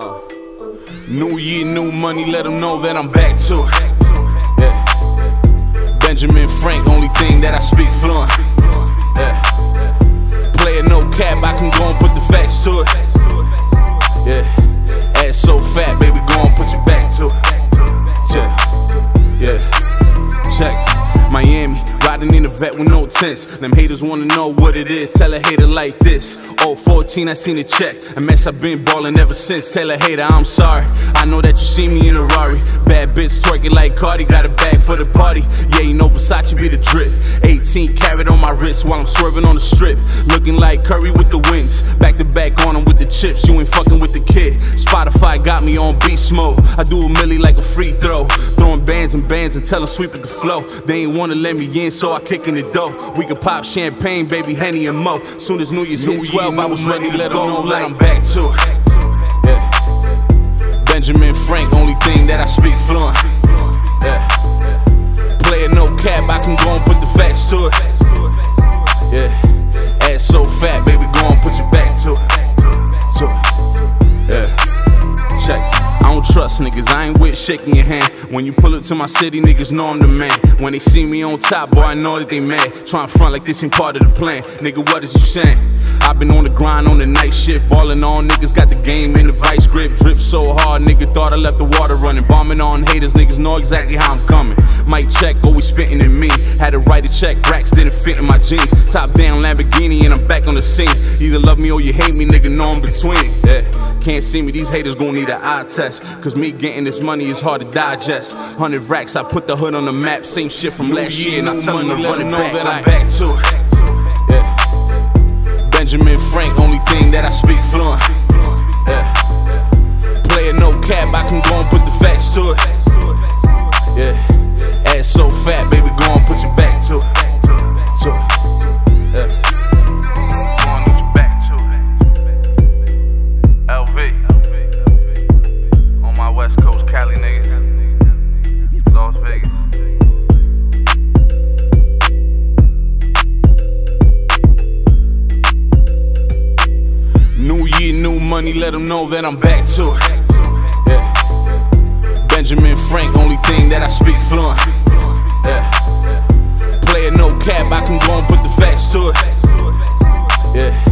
Uh. New year, new money, let them know that I'm back to it. Yeah. Benjamin Frank, only thing that I speak fluent. Yeah. Player no cap, I can go and put the facts to it. Yeah. Ass so fat, baby, go riding in the Vette with no tents. Them haters wanna know what it is. Tell a hater like this. Oh, 14, I seen a check. A mess I've been ballin' ever since. Tell a hater I'm sorry. I know that you see me in a Rari. Bad bitch twerking like Cardi. Got a bag for the party. Yeah, you know Versace be the drip. 18 carat on my wrist while I'm swerving on the strip. Looking like Curry with the wings. Back to back on them with the chips. You ain't fucking with the kid. Got me on beast mode. I do a milli like a free throw. Throwing bands and bands until I'm sweeping the flow. They ain't wanna let me in, so I kick in the door. We can pop champagne, baby, Henny and Mo. Soon as New Year's hit 12, I was ready to let go. Know that I'm back to it. Yeah. Benjamin Frank, only thing that I speak fluent. Yeah. Player no cap, I can go and put the Niggas, I ain't with shaking your hand. When you pull up to my city, niggas know I'm the man. When they see me on top, boy, I know that they mad. Tryin' front like this ain't part of the plan. Nigga, what is you saying? I've been on the grind on the night shift, ballin' on niggas, got the game in the vice grip. Drip so hard, nigga thought I left the water running. Bombing on haters, niggas know exactly how I'm coming. Mic check, always spittin' in me. Had to write a check, racks didn't fit in my jeans. Top down Lamborghini, and I'm back on the scene. Either love me or you hate me, nigga, know I'm between. Yeah, can't see me, these haters gon' need an eye test. Cause me getting this money is hard to digest. Hundred racks, I put the hood on the map. Same shit from last year, and I tell them to run it back. That I'm back to it. Yeah. Benjamin Frank, only thing that I speak fluent. Yeah. Player no cap, I can go and put the facts to it. money, let them know that I'm back to it. Yeah. Benjamin Frank, only thing that I speak fluent. Yeah. Player no cap, I can go and put the facts to it. Yeah.